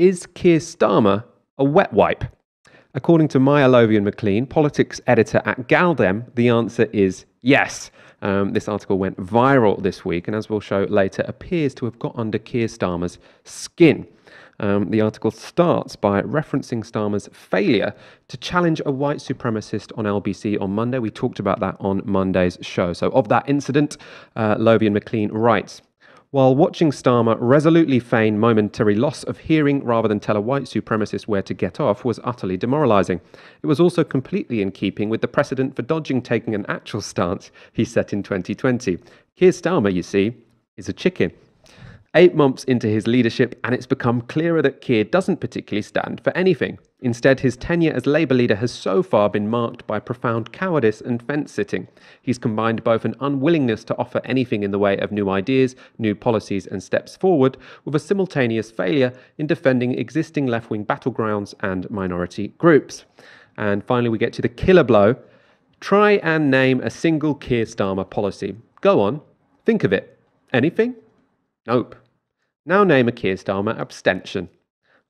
Is Keir Starmer a wet wipe? According to Moya Lothian McLean, politics editor at gal-dem, the answer is yes. Um, this article went viral this week, and as we'll show later, appears to have got under Keir Starmer's skin. Um, the article starts by referencing Starmer's failure to challenge a white supremacist on LBC on Monday. We talked about that on Monday's show. So, of that incident, uh, Lothian McLean writes while watching Starmer resolutely feign momentary loss of hearing rather than tell a white supremacist where to get off was utterly demoralizing. It was also completely in keeping with the precedent for dodging taking an actual stance he set in 2020. Keir Starmer, you see, is a chicken. Eight months into his leadership, and it's become clearer that Keir doesn't particularly stand for anything. Instead, his tenure as Labour leader has so far been marked by profound cowardice and fence sitting. He's combined both an unwillingness to offer anything in the way of new ideas, new policies, and steps forward, with a simultaneous failure in defending existing left wing battlegrounds and minority groups. And finally, we get to the killer blow. Try and name a single Keir Starmer policy. Go on, think of it. Anything? Nope. Now name a Keir Starmer abstention.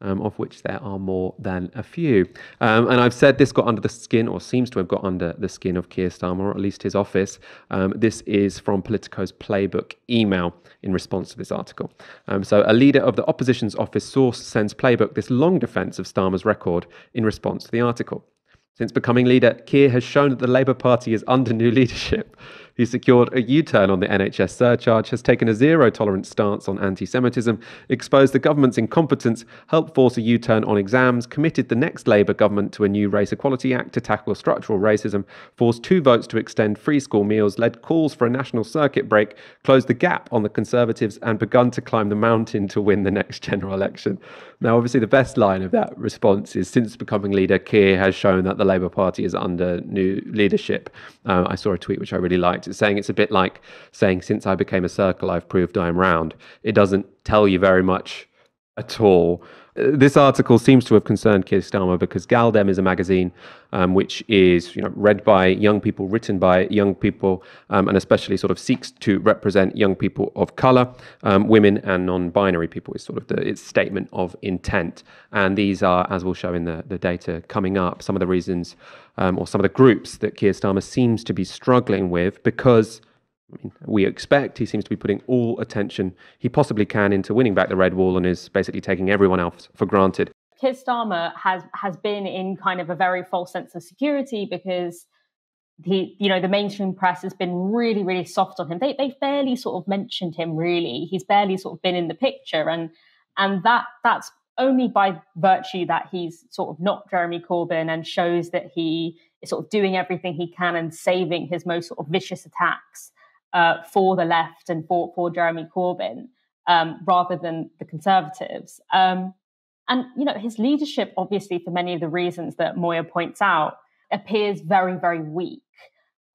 Um, of which there are more than a few. Um, and I've said this got under the skin, or seems to have got under the skin of Keir Starmer, or at least his office. Um, this is from Politico's Playbook email in response to this article. Um, so, a leader of the opposition's office source sends Playbook this long defence of Starmer's record in response to the article. Since becoming leader, Keir has shown that the Labour Party is under new leadership. He secured a U turn on the NHS surcharge, has taken a zero tolerance stance on anti Semitism, exposed the government's incompetence, helped force a U turn on exams, committed the next Labour government to a new Race Equality Act to tackle structural racism, forced two votes to extend free school meals, led calls for a national circuit break, closed the gap on the Conservatives, and begun to climb the mountain to win the next general election. Now, obviously, the best line of that response is since becoming leader, Keir has shown that the Labour Party is under new leadership. Uh, I saw a tweet which I really liked saying it's a bit like saying, since I became a circle, I've proved I'm round. It doesn't tell you very much at all. This article seems to have concerned Keir Starmer because gal-dem is a magazine um, which is you know, read by young people, written by young people, um, and especially sort of seeks to represent young people of color, um, women, and non binary people, is sort of the, its statement of intent. And these are, as we'll show in the, the data coming up, some of the reasons um, or some of the groups that Keir Starmer seems to be struggling with because I mean, we expect he seems to be putting all attention he possibly can into winning back the red wall and is basically taking everyone else for granted. Keir Starmer has has been in kind of a very false sense of security because he, you know, the mainstream press has been really, really soft on him. They they barely sort of mentioned him really. He's barely sort of been in the picture, and and that that's only by virtue that he's sort of not Jeremy Corbyn and shows that he is sort of doing everything he can and saving his most sort of vicious attacks uh, for the left and for, for Jeremy Corbyn um, rather than the Conservatives. Um, and, you know, his leadership, obviously, for many of the reasons that Moya points out, appears very, very weak.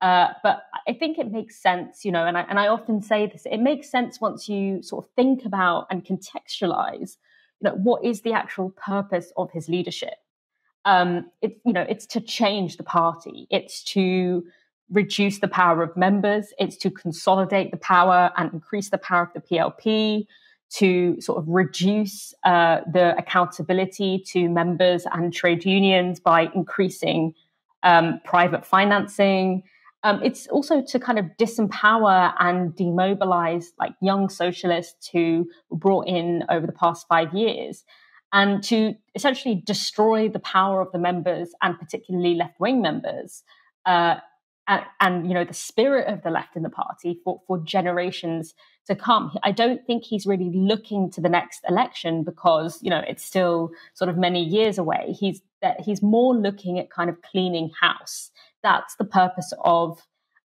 Uh, but I think it makes sense, you know, and I, and I often say this, it makes sense once you sort of think about and contextualize, you know, what is the actual purpose of his leadership? Um, it's, you know, it's to change the party. It's to reduce the power of members, it's to consolidate the power and increase the power of the PLP, to sort of reduce uh, the accountability to members and trade unions by increasing um, private financing. Um, it's also to kind of disempower and demobilize like young socialists who were brought in over the past five years and to essentially destroy the power of the members and particularly left wing members uh, and, and, you know the spirit of the left in the party for, for generations to come. I don't think he's really looking to the next election because you know it's still sort of many years away. He's that he's more looking at kind of cleaning house. That's the purpose of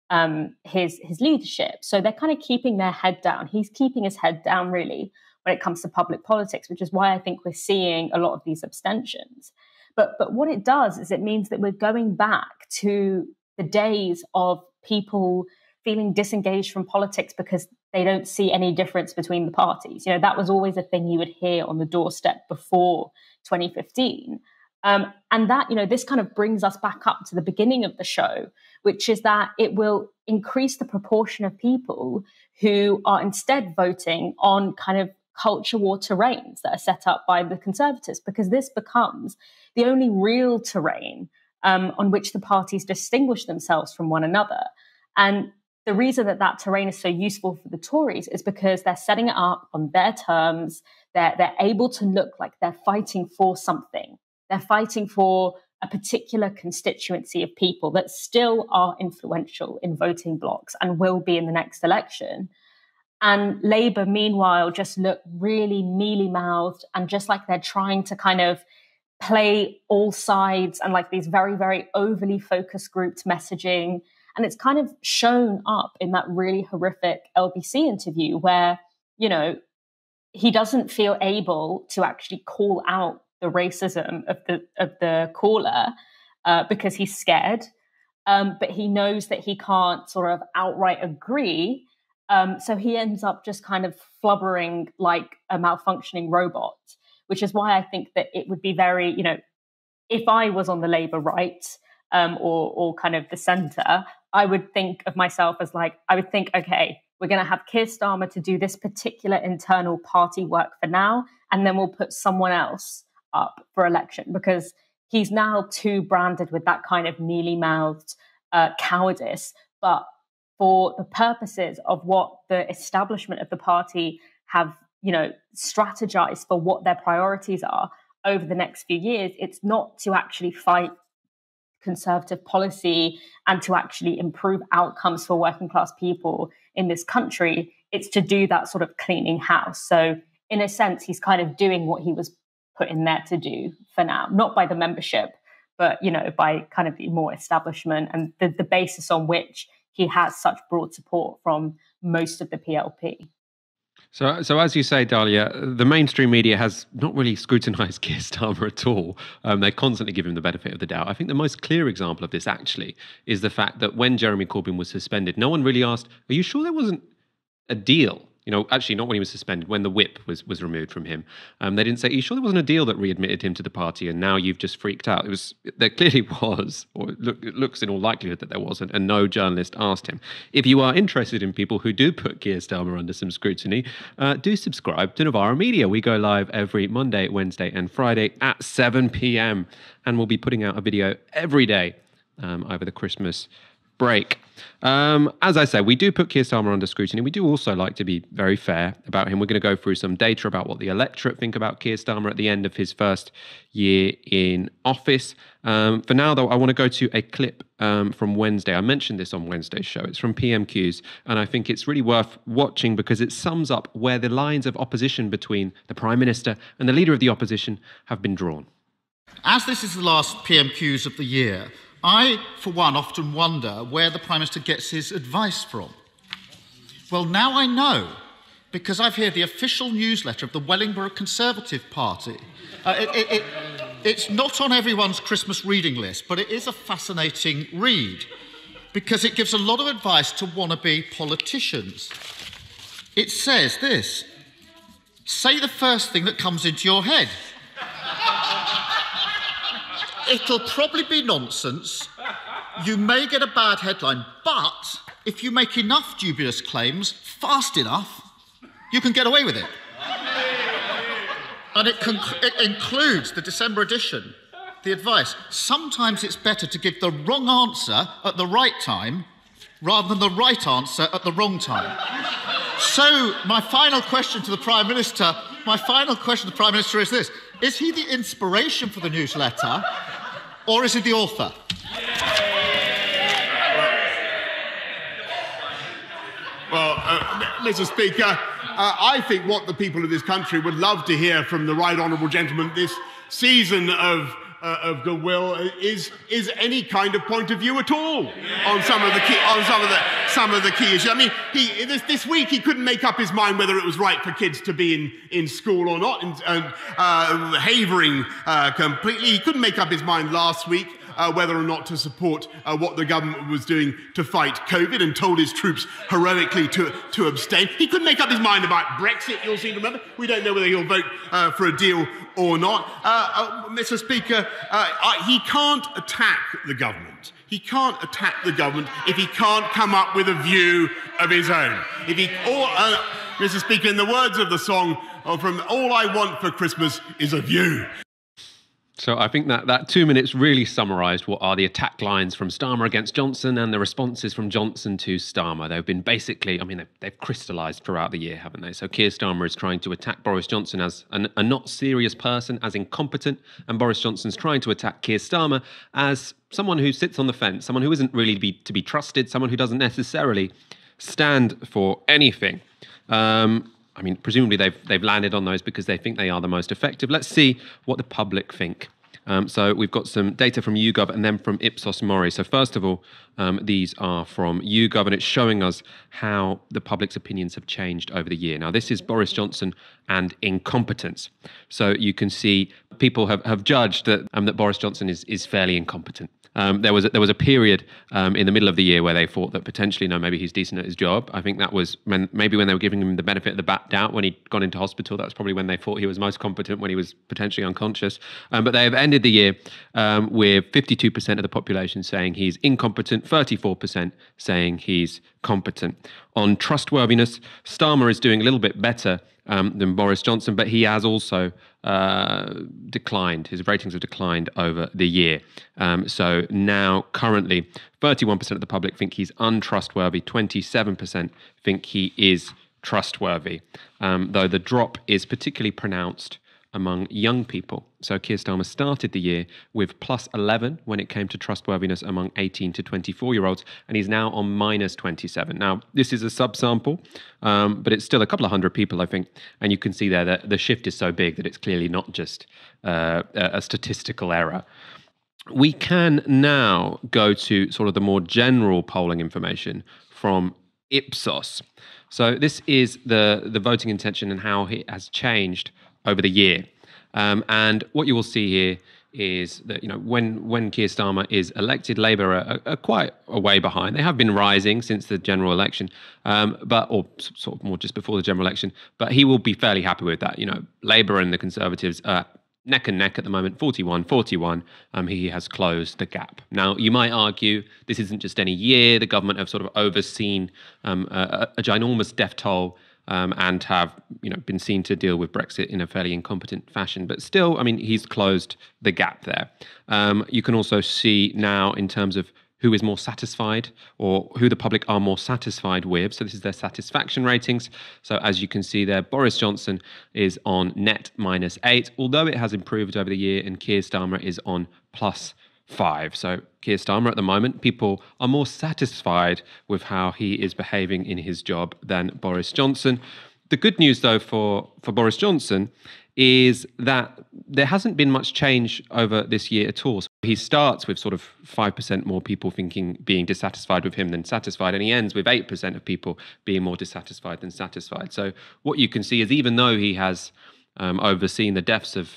um, his his leadership. So they're kind of keeping their head down. He's keeping his head down really when it comes to public politics, which is why I think we're seeing a lot of these abstentions. But but what it does is it means that we're going back to the days of people feeling disengaged from politics because they don't see any difference between the parties. You know, that was always a thing you would hear on the doorstep before 2015. Um, and that, you know, this kind of brings us back up to the beginning of the show, which is that it will increase the proportion of people who are instead voting on kind of culture war terrains that are set up by the Conservatives, because this becomes the only real terrain um, on which the parties distinguish themselves from one another. And the reason that that terrain is so useful for the Tories is because they're setting it up on their terms. They're, they're able to look like they're fighting for something. They're fighting for a particular constituency of people that still are influential in voting blocks and will be in the next election. And Labour, meanwhile, just look really mealy mouthed and just like they're trying to kind of play all sides and like these very, very overly focused grouped messaging. And it's kind of shown up in that really horrific LBC interview where, you know, he doesn't feel able to actually call out the racism of the of the caller uh, because he's scared. Um, but he knows that he can't sort of outright agree. Um, so he ends up just kind of flubbering like a malfunctioning robot which is why I think that it would be very, you know, if I was on the Labour right um, or or kind of the centre, I would think of myself as like I would think, okay, we're going to have Keir Starmer to do this particular internal party work for now, and then we'll put someone else up for election because he's now too branded with that kind of mealy mouthed uh, cowardice. But for the purposes of what the establishment of the party have you know, strategize for what their priorities are over the next few years. It's not to actually fight conservative policy and to actually improve outcomes for working class people in this country. It's to do that sort of cleaning house. So, in a sense, he's kind of doing what he was put in there to do for now, not by the membership, but you know, by kind of the more establishment and the, the basis on which he has such broad support from most of the PLP. So, so as you say, Dalia, the mainstream media has not really scrutinised Keir Starmer at all. Um, they constantly give him the benefit of the doubt. I think the most clear example of this actually is the fact that when Jeremy Corbyn was suspended, no one really asked, "Are you sure there wasn't a deal you know, actually not when he was suspended, when the whip was was removed from him. Um, they didn't say, Are you sure there wasn't a deal that readmitted him to the party and now you've just freaked out? It was there clearly was, or it, look, it looks in all likelihood that there wasn't, and no journalist asked him. If you are interested in people who do put Keir Starmer under some scrutiny, uh, do subscribe to Novara Media. We go live every Monday, Wednesday, and Friday at 7 p.m. and we'll be putting out a video every day um, over the Christmas break. Um, as I said, we do put Keir Starmer under scrutiny. We do also like to be very fair about him. We're going to go through some data about what the electorate think about Keir Starmer at the end of his first year in office. Um, for now, though, I want to go to a clip um, from Wednesday. I mentioned this on Wednesday's show. It's from PMQs, and I think it's really worth watching because it sums up where the lines of opposition between the Prime Minister and the Leader of the Opposition have been drawn. As this is the last PMQs of the year, I, for one, often wonder where the Prime Minister gets his advice from. Well, now I know, because I've here the official newsletter of the Wellingborough Conservative Party. Uh, it, it, it, it's not on everyone's Christmas reading list, but it is a fascinating read because it gives a lot of advice to wannabe politicians. It says this say the first thing that comes into your head it'll probably be nonsense. You may get a bad headline, but if you make enough dubious claims fast enough, you can get away with it. And it, conc- it includes the December edition, the advice. Sometimes it's better to give the wrong answer at the right time rather than the right answer at the wrong time. So, my final question to the Prime Minister, my final question to the Prime Minister is this Is he the inspiration for the newsletter? Or is it the author? Well, uh, Mr. Speaker, uh, I think what the people of this country would love to hear from the right honourable gentleman this season of uh, of goodwill is is any kind of point of view at all yeah. on some of the key on some of the some of the key issues. I mean, he this, this week he couldn't make up his mind whether it was right for kids to be in, in school or not, and, and uh, havering uh, completely. He couldn't make up his mind last week uh, whether or not to support uh, what the government was doing to fight COVID and told his troops heroically to, to abstain. He couldn't make up his mind about Brexit, you'll seem to remember. We don't know whether he'll vote uh, for a deal or not. Uh, uh, Mr. Speaker, uh, he can't attack the government. He can't attack the government if he can't come up with a view of his own. If he, or, Mr. Speaker, in the words of the song from All I Want for Christmas is a View. So I think that that two minutes really summarised what are the attack lines from Starmer against Johnson and the responses from Johnson to Starmer. They've been basically, I mean, they've, they've crystallised throughout the year, haven't they? So Keir Starmer is trying to attack Boris Johnson as an, a not serious person, as incompetent, and Boris Johnson's trying to attack Keir Starmer as someone who sits on the fence, someone who isn't really to be, to be trusted, someone who doesn't necessarily stand for anything. Um, I mean, presumably they've they've landed on those because they think they are the most effective. Let's see what the public think. Um, so we've got some data from YouGov and then from Ipsos Mori. So first of all, um, these are from YouGov and it's showing us how the public's opinions have changed over the year. Now this is Boris Johnson and incompetence. So you can see people have, have judged that um, that Boris Johnson is is fairly incompetent. Um, there was a, there was a period um, in the middle of the year where they thought that potentially no maybe he's decent at his job. I think that was when maybe when they were giving him the benefit of the doubt when he'd gone into hospital. That's probably when they thought he was most competent when he was potentially unconscious. Um, but they have ended the year um, with 52% of the population saying he's incompetent, 34% saying he's competent. On trustworthiness, Starmer is doing a little bit better um, than Boris Johnson, but he has also uh, declined. His ratings have declined over the year. Um, so now, currently, 31% of the public think he's untrustworthy, 27% think he is trustworthy, um, though the drop is particularly pronounced among young people. So Keir Starmer started the year with plus 11 when it came to trustworthiness among 18 to 24 year olds, and he's now on minus 27. Now, this is a subsample, um, but it's still a couple of hundred people, I think. And you can see there that the shift is so big that it's clearly not just uh, a statistical error. We can now go to sort of the more general polling information from Ipsos. So this is the the voting intention and how it has changed over the year. Um, and what you will see here is that you know when when Keir Starmer is elected, Labour are, are, quite a way behind. They have been rising since the general election, um, but or sort of more just before the general election. But he will be fairly happy with that. You know, Labour and the Conservatives are neck and neck at the moment, 41 41. Um, he has closed the gap. Now, you might argue this isn't just any year. The government have sort of overseen um, a, a ginormous death toll um, and have you know been seen to deal with Brexit in a fairly incompetent fashion. But still, I mean, he's closed the gap there. Um, you can also see now in terms of who is more satisfied or who the public are more satisfied with. So this is their satisfaction ratings. So as you can see there, Boris Johnson is on net minus eight, although it has improved over the year, and Keir Starmer is on plus five. So Keir Starmer at the moment, people are more satisfied with how he is behaving in his job than Boris Johnson. The good news, though, for, for Boris Johnson is that there hasn't been much change over this year at all. So he starts with sort of 5% more people thinking being dissatisfied with him than satisfied, and he ends with 8% of people being more dissatisfied than satisfied. So what you can see is even though he has um, overseen the deaths of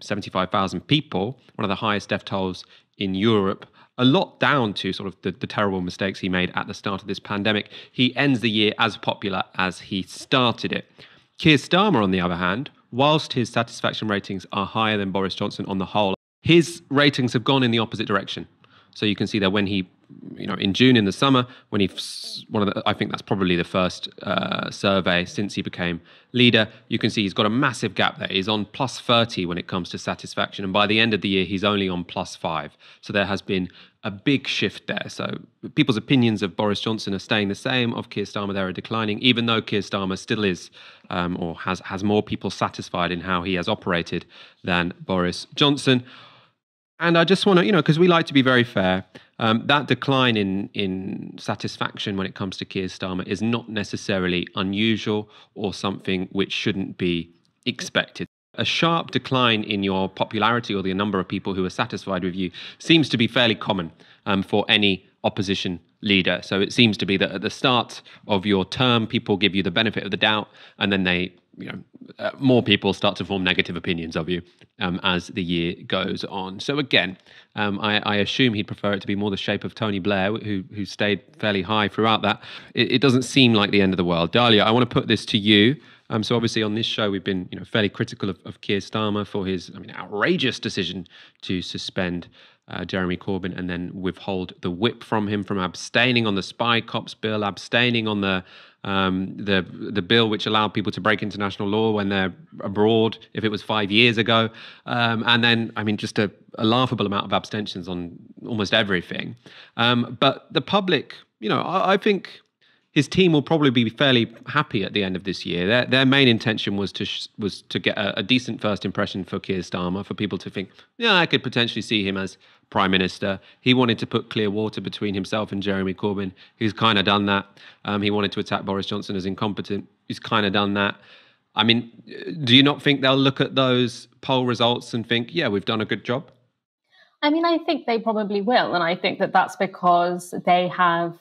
75,000 people, one of the highest death tolls in Europe, a lot down to sort of the, the, terrible mistakes he made at the start of this pandemic. He ends the year as popular as he started it. Keir Starmer, on the other hand, whilst his satisfaction ratings are higher than Boris Johnson on the whole, his ratings have gone in the opposite direction. So you can see that when he, you know, in June in the summer, when he, one of the, I think that's probably the first uh, survey since he became leader. You can see he's got a massive gap there. He's on plus 30 when it comes to satisfaction, and by the end of the year, he's only on plus five. So there has been a big shift there. So people's opinions of Boris Johnson are staying the same. Of Keir Starmer, they are declining, even though Keir Starmer still is um, or has has more people satisfied in how he has operated than Boris Johnson. And I just want to, you know, because we like to be very fair, um, that decline in in satisfaction when it comes to Keir Starmer is not necessarily unusual or something which shouldn't be expected. A sharp decline in your popularity or the number of people who are satisfied with you seems to be fairly common um, for any opposition leader. So it seems to be that at the start of your term, people give you the benefit of the doubt, and then they, you know, uh, more people start to form negative opinions of you um, as the year goes on. So again, um, I, I, assume he'd prefer it to be more the shape of Tony Blair, who who stayed fairly high throughout that. It, it doesn't seem like the end of the world. Dalia, I want to put this to you. Um, so obviously on this show we've been you know fairly critical of, of Keir Starmer for his I mean outrageous decision to suspend uh, Jeremy Corbyn and then withhold the whip from him from abstaining on the spy cops bill, abstaining on the um, the the bill which allowed people to break international law when they're abroad, if it was five years ago, um, and then I mean just a, a, laughable amount of abstentions on almost everything. Um, but the public, you know, I, I think his team will probably be fairly happy at the end of this year. Their, their main intention was to sh- was to get a, a, decent first impression for Keir Starmer, for people to think, yeah, I could potentially see him as prime minister. He wanted to put clear water between himself and Jeremy Corbyn. He's kind of done that. Um, he wanted to attack Boris Johnson as incompetent. He's kind of done that. I mean, do you not think they'll look at those poll results and think, yeah, we've done a good job? I mean, I think they probably will, and I think that that's because they have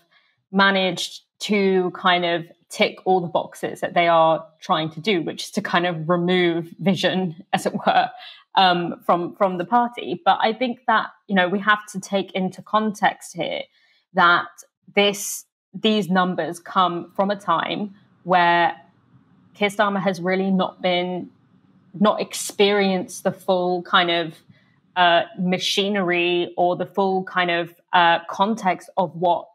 managed to kind of tick all the boxes that they are trying to do, which is to kind of remove vision, as it were, um, from from the party. But I think that you know we have to take into context here that this these numbers come from a time where Keir Starmer has really not been not experienced the full kind of uh, machinery or the full kind of uh, context of what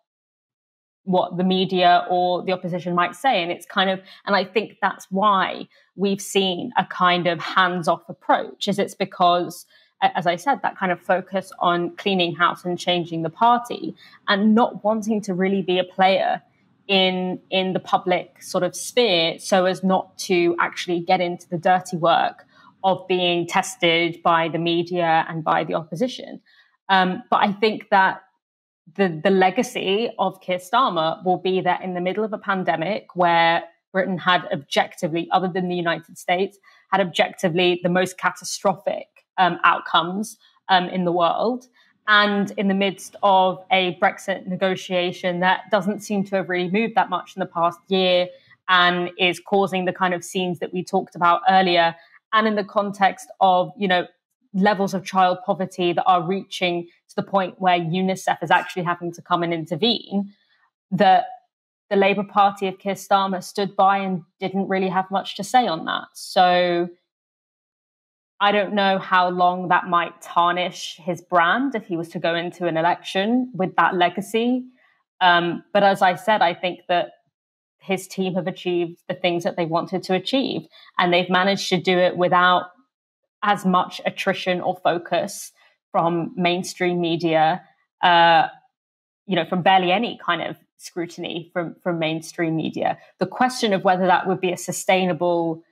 what the media or the opposition might say. And it's kind of, and I think that's why we've seen a kind of hands off approach, is it's because, as I said, that kind of focus on cleaning house and changing the party and not wanting to really be a player in in the public sort of sphere so as not to actually get into the dirty work of being tested by the media and by the opposition. Um, but I think that the the legacy of Keir Starmer will be that in the middle of a pandemic where Britain had objectively, other than the United States, had objectively the most catastrophic um, outcomes um, in the world. And in the midst of a Brexit negotiation that doesn't seem to have really moved that much in the past year and is causing the kind of scenes that we talked about earlier. And in the context of, you know, levels of child poverty that are reaching to the point where UNICEF is actually having to come and intervene, that the Labour Party of Keir Starmer stood by and didn't really have much to say on that. So I don't know how long that might tarnish his brand if he was to go into an election with that legacy. Um, but as I said, I think that his team have achieved the things that they wanted to achieve, and they've managed to do it without as much attrition or focus from mainstream media, uh, you know, from barely any kind of scrutiny from, from mainstream media. The question of whether that would be a sustainable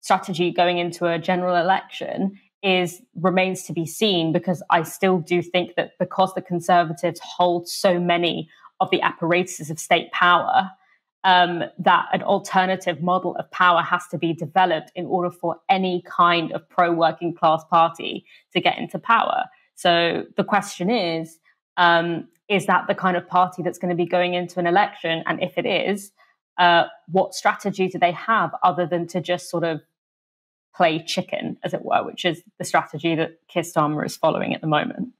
strategy going into a general election is remains to be seen because I still do think that because the conservatives hold so many of the apparatuses of state power, um, that an alternative model of power has to be developed in order for any kind of pro working class party to get into power. So the question is um, is that the kind of party that's going to be going into an election? And if it is, uh, what strategy do they have other than to just sort of play chicken, as it were, which is the strategy that Keir Starmer is following at the moment?